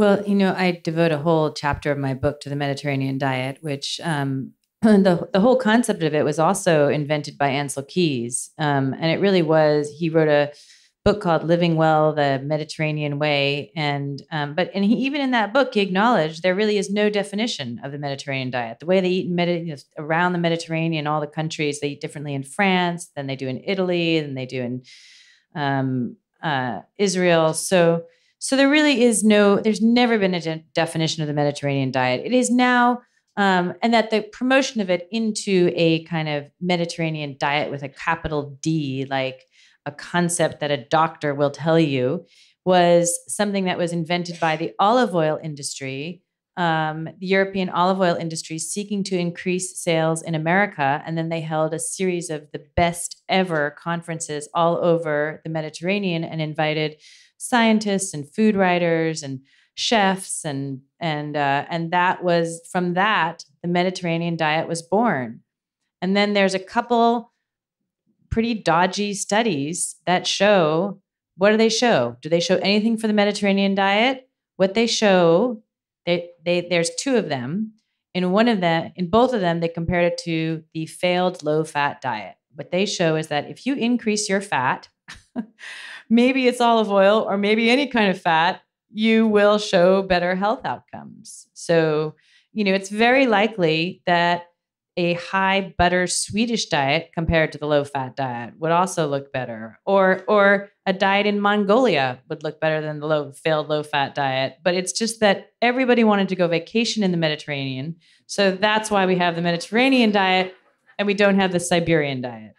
Well, you know, I devote a whole chapter of my book to the Mediterranean diet, which um, the the whole concept of it was also invented by Ancel Keys, um, and it really was. He wrote a book called "Living Well: The Mediterranean Way," and um, but and he, even in that book, he acknowledged there really is no definition of the Mediterranean diet. The way they eat Medi- around the Mediterranean, all the countries, they eat differently in France than they do in Italy, than they do in um, uh, Israel. So so there really is no. There's never been a de- definition of the Mediterranean diet. It is now um, and that the promotion of it into a kind of Mediterranean diet with a capital D, like a concept that a doctor will tell you, was something that was invented by the olive oil industry, um, the European olive oil industry seeking to increase sales in America. And then they held a series of the best ever conferences all over the Mediterranean and invited scientists and food writers and chefs and and uh, and that was from that the Mediterranean diet was born. And then there's a couple pretty dodgy studies that show what do they show? Do they show anything for the Mediterranean diet? What they show, they, they there's two of them. In one of them, in both of them, they compared it to the failed low fat diet. What they show is that if you increase your fat, maybe it's olive oil or maybe any kind of fat, you will show better health outcomes. So, you know, it's very likely that a high butter Swedish diet compared to the low fat diet would also look better. Or or a diet in Mongolia would look better than the low failed low fat diet. But it's just that everybody wanted to go vacation in the Mediterranean. So that's why we have the Mediterranean diet and we don't have the Siberian diet.